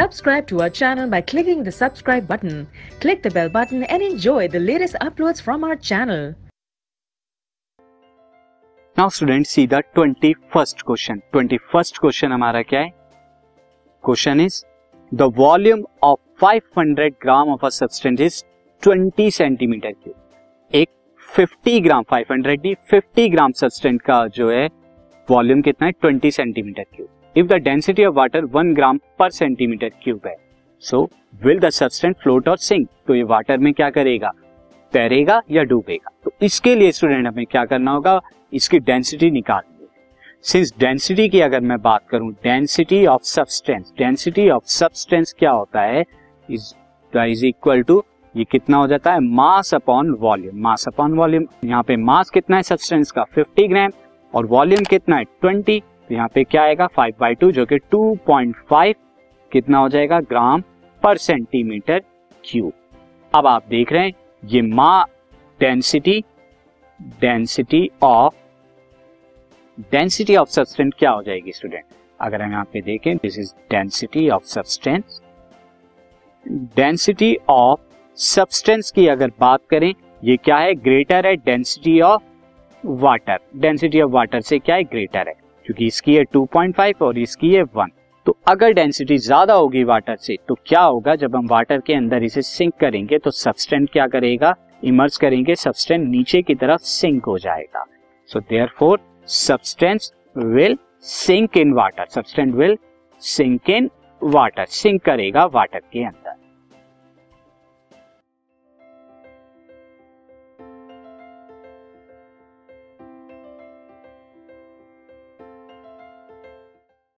Subscribe to our channel by clicking the subscribe button. Click the bell button and enjoy the latest uploads from our channel. Now student see the twenty first question twenty first question हमारा क्या है? Question is the volume of 500 gram of a substance is 20 centimetre cube एक 50 ग्राम 500 नहीं 50 ग्राम substance का जो है volume कितना है? 20 centimetre cube if the density of water one gram per centimetre cube है। So will the substance float और sink तो ये वाटर में क्या करेगा? तैरेगा या डूबेगा? तो इसके लिए स्टूडेंट हमें क्या करना होगा? इसकी डेंसिटी निकालनी सिंस डेंसिटी की अगर मैं बात करूँ density of substance density of substance क्या होता है? इज़ इज़ इक्वल टू ये कितना हो जाता है? Mass upon volume mass upon volume यहाँ पे मास कितना है सब्सटेंस का? 50 ग्राम और वॉल्यूम कितना है? 20 तो यहाँ पे क्या आएगा? फाइव बाई टू जो कि टू पॉइंट फाइव कितना हो जाएगा? ग्राम पर सेंटीमीटर क्यूब अब आप देख रहे हैं, ये मा density density of density of substance क्या हो जाएगी स्टूडेंट अगर हम यहाँ पे देखें this is density of substance density of substance की अगर बात करें, ये क्या है? ग्रेटर है density of water density of water से क्या है? ग्रेटर है। क्योंकि इसकी है 2.5 और इसकी है 1 तो अगर डेंसिटी ज़्यादा होगी वाटर से तो क्या होगा? जब हम वाटर के अंदर इसे सिंक करेंगे तो सब्सटेंट क्या करेगा? इमर्स करेंगे सब्सटेंट नीचे की तरफ़ सिंक हो जाएगा। So therefore substance will sink in water substance will sink in water sink करेगा वाटर के अंदर।